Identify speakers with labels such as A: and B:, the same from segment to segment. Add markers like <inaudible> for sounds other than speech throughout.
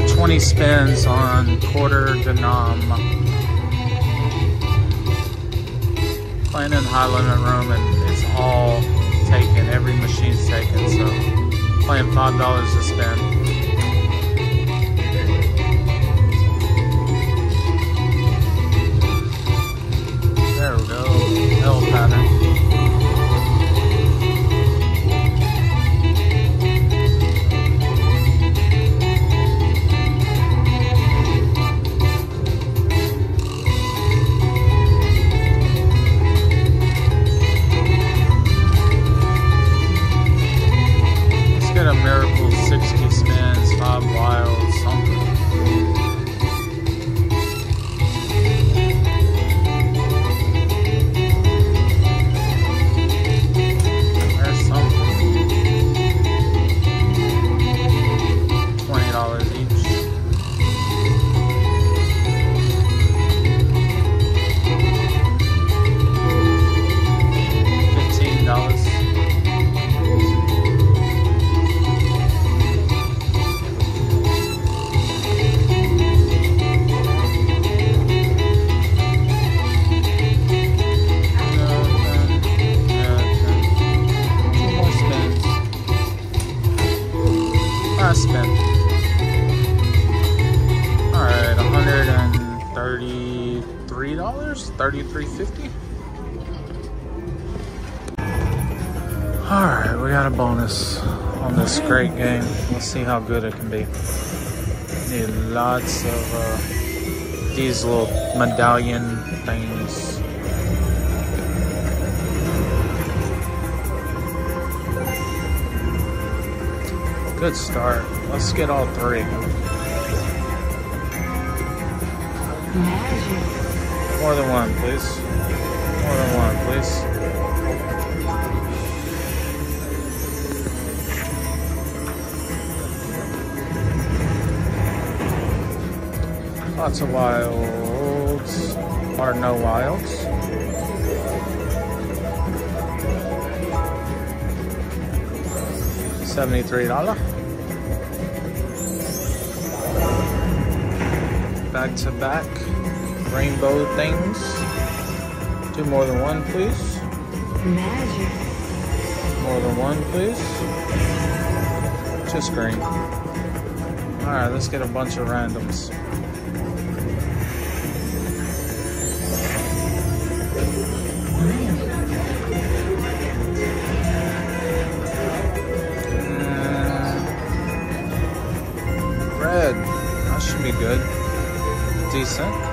A: got 20 spins on quarter denom. Playing in high limit room and it's all taken. Every machine's taken. So playing five dollars a spin. $33.50. Alright, we got a bonus on this great game. Let's see how good it can be. Need lots of uh, these little medallion things. Good start. Let's get all three. Magic. More than one, please. More than one, please. Lots of wilds, or no wilds. Seventy-three dollar. Back to back rainbow things. Do more than one, please. Magic. More than one, please. Just green. Alright, let's get a bunch of randoms. Uh, red. That should be good. Decent.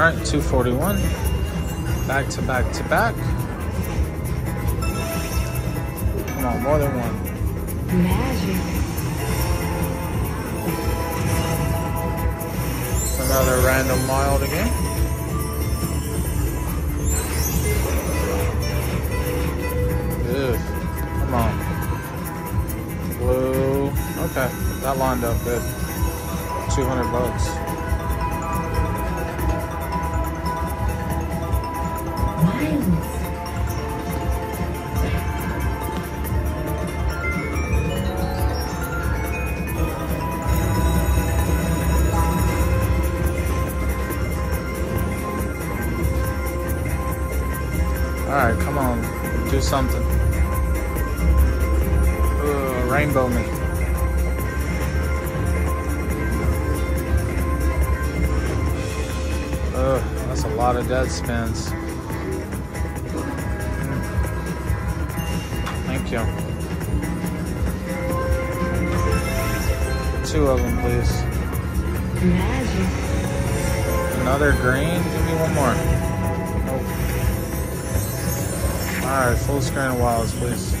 A: Right, 241. Back to back to back. Come on, more than one. Magic. Another random wild again. Come on. Blue. Okay, that lined up good. 200 bucks. Alright, come on. Do something. Rainbow me. Ugh, that's a lot of dead spins. Thank you. Two of them, please. Magic. Another green? Give me one more. Oh. Alright, full screen of wilds, please.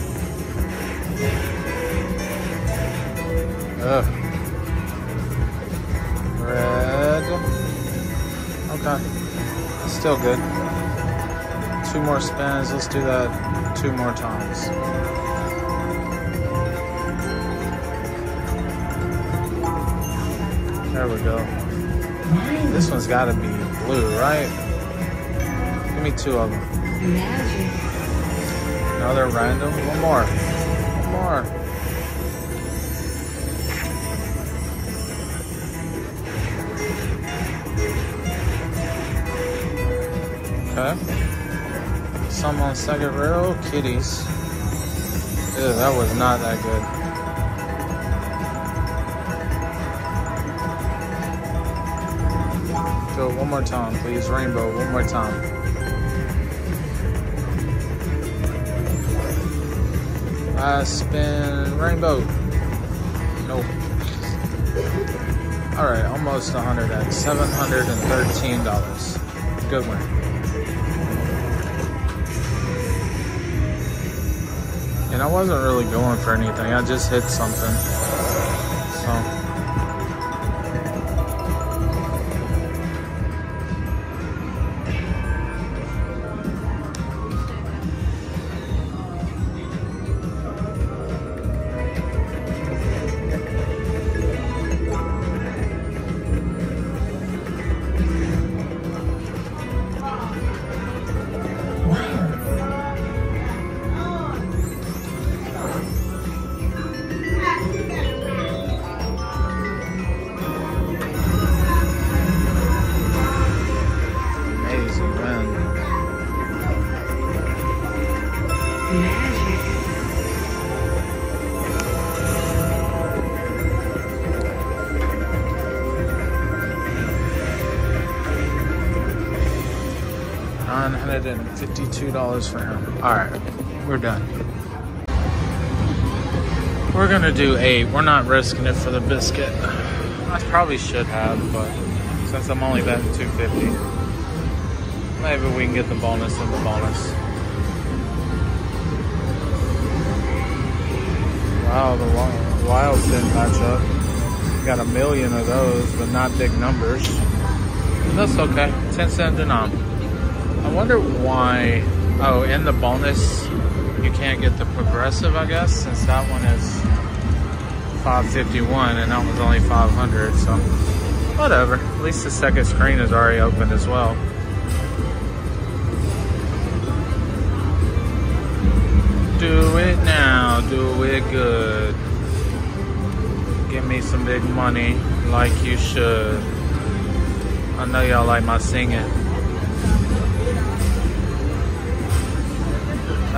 A: Ugh. Red. Okay. Still good. Two more spins. Let's do that two more times. There we go. This one's got to be blue, right? Give me two of them. Another random. One more. One more. Okay. Some on second row. Kitties. Ew, that was not that good. Go one more time, please. Rainbow, one more time. Last spin, rainbow. Nope. All right, almost 100 at $713. Good one. And I wasn't really going for anything. I just hit something. So. 52 dollars for him. All right, we're done. We're gonna do eight. We're not risking it for the biscuit. I probably should have, but since I'm only betting 250, maybe we can get the bonus in the bonus. Wow, the wilds didn't match up. Got a million of those, but not big numbers. That's okay. 10 cent denom. I wonder why. Oh, in the bonus, you can't get the progressive, I guess, since that one is 551 and that one's only 500. So, whatever. At least the second screen is already open as well. Do it now. Do it good. Give me some big money like you should. I know y'all like my singing.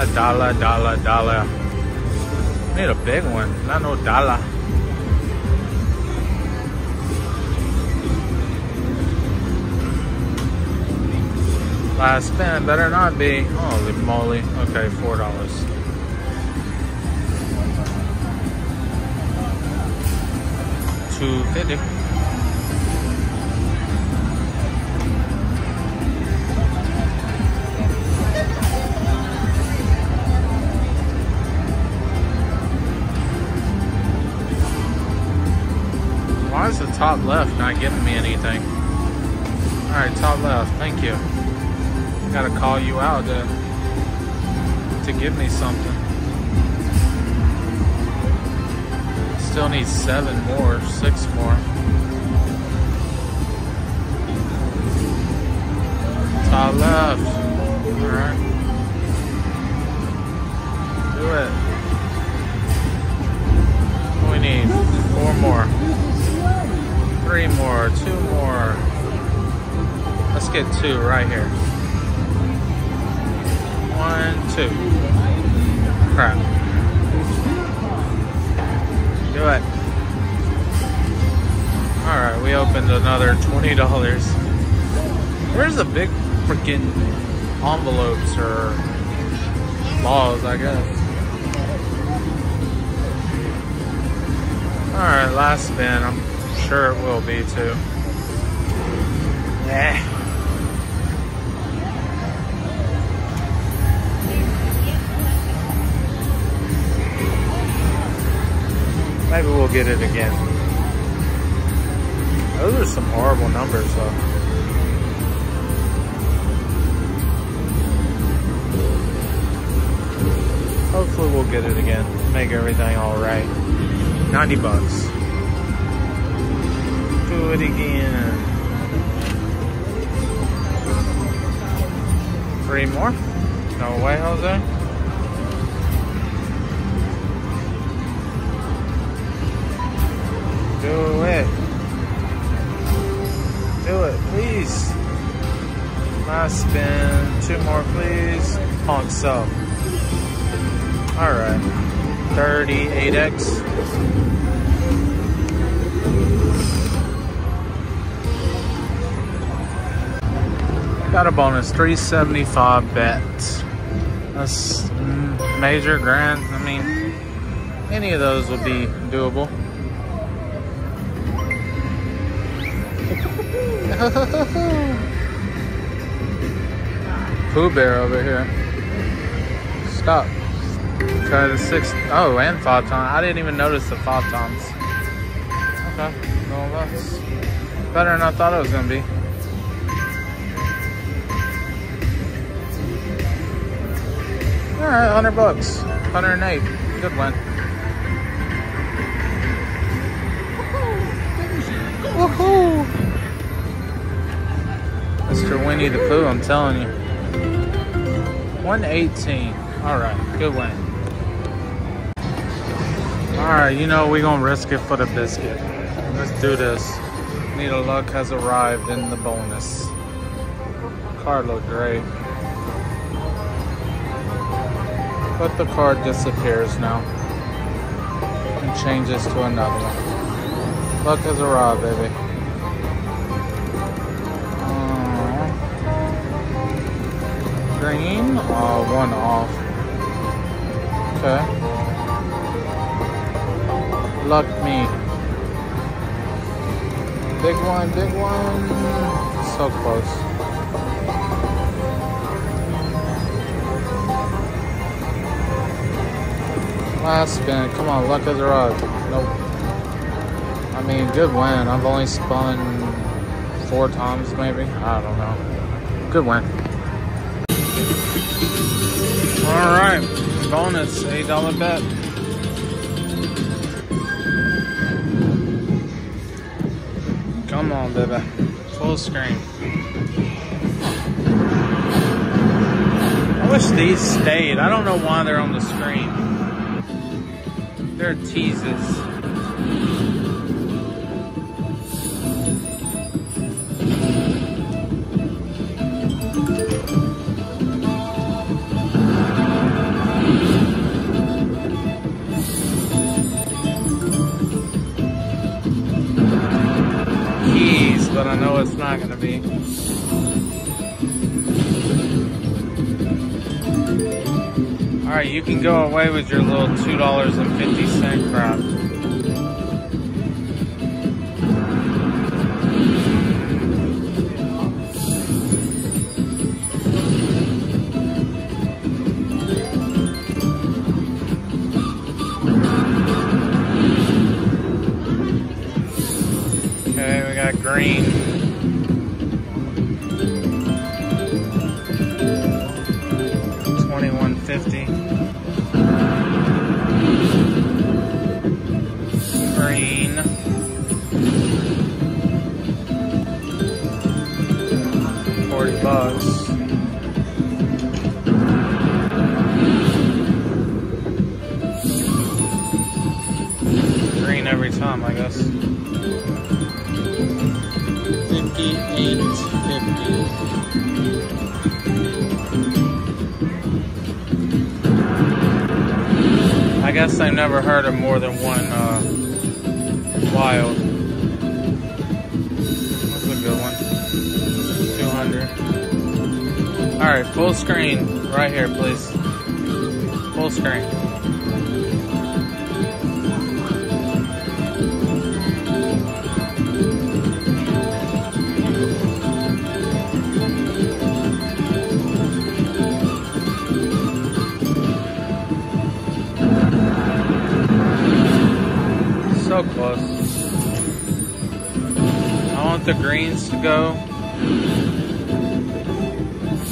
A: A dollar, dollar, dollar. Need a big one, not no dollar. Last spin better not be. Holy moly. Okay, four dollars. Two fifty. Top left not giving me anything? Alright, top left, thank you. Gotta call you out to, to give me something. Still need seven more, six more. Top left. Alright. Do it. we need? Four more. Three more, two more. Let's get two right here. One, two. Crap. Do it. Alright, we opened another $20. Where's the big freaking envelopes or balls, I guess? Alright, last spin. I'm sure it will be too. Yeah. Maybe we'll get it again. Those are some horrible numbers though. Hopefully we'll get it again. Make everything alright. 90 bucks food again. Three more? No way, Jose. Do it. Do it, please. Last spin. Two more, please. Honk so. Alright. 38x. Got a bonus, 375 bet. That's mm, major grand. I mean, any of those would be doable. <laughs> Pooh Bear over here. Stop. Try the six. Oh, and five times. I didn't even notice the five times. Okay. Well, that's better than I thought it was going to be. All right, 100 bucks. 108. Good one. Woohoo! Mr. Winnie the Pooh, I'm telling you. 118. All right, good win. All right, you know we're gonna risk it for the biscuit. Let's do this. Nita Luck has arrived in the bonus. Card looked great. But the card disappears now. And changes to another one. Luck has arrived, baby. Uh, green, one off. Okay. Luck me. Big one, big one. So close. Last spin. Come on, luck of the rug. Nope. I mean, good win. I've only spun four times, maybe. I don't know. Good win. All right. Bonus, $8 bet. Come on, baby. Full screen. I wish these stayed. I don't know why they're on the screen. They're teases. Keys, but I know it's not gonna be. All right, you can go away with your little $2.50 crap. Okay, we got green. I guess I never heard of more than one uh, wild. That's a good one. 200. Alright, full screen. Right here, please. Full screen. want the greens to go.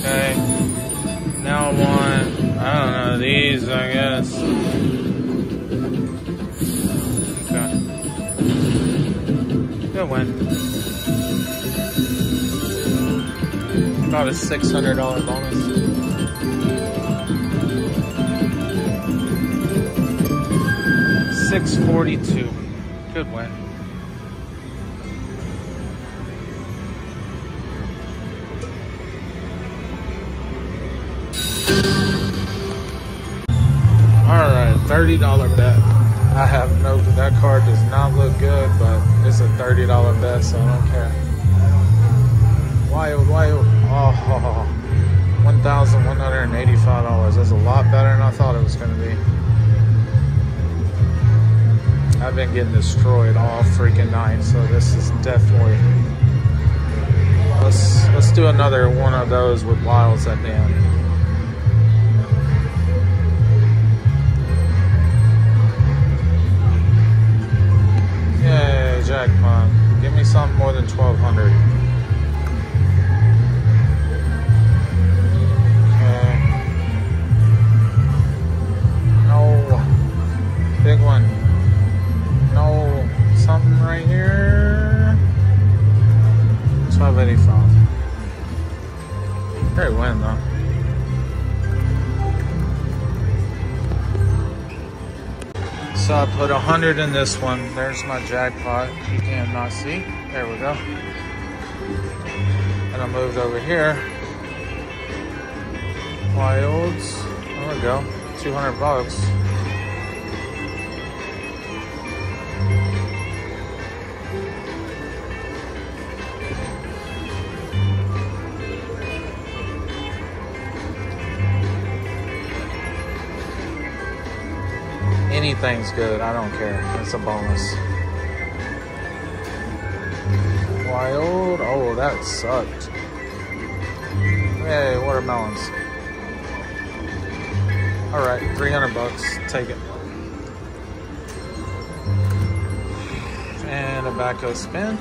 A: Okay. Now I want, I don't know, these, I guess. Okay. Good win. About a $600 bonus. Six forty-two. Good win. $30 bet. I have no, that card does not look good, but it's a $30 bet, so I don't care. Wild, wild. Oh, $1,185. That's a lot better than I thought it was going to be. I've been getting destroyed all freaking night, so this is definitely. Let's let's do another one of those with wilds at the end. Jackpot. Give me something more than 1200 Okay. No. Big one. I put a hundred in this one. There's my jackpot. You cannot see. There we go. And I moved over here. Wilds. There we go. 200 bucks. Anything's good. I don't care. It's a bonus. Wild. Oh, that sucked. Hey, watermelons. All right, 300 bucks. Take it. And a backhoe spin.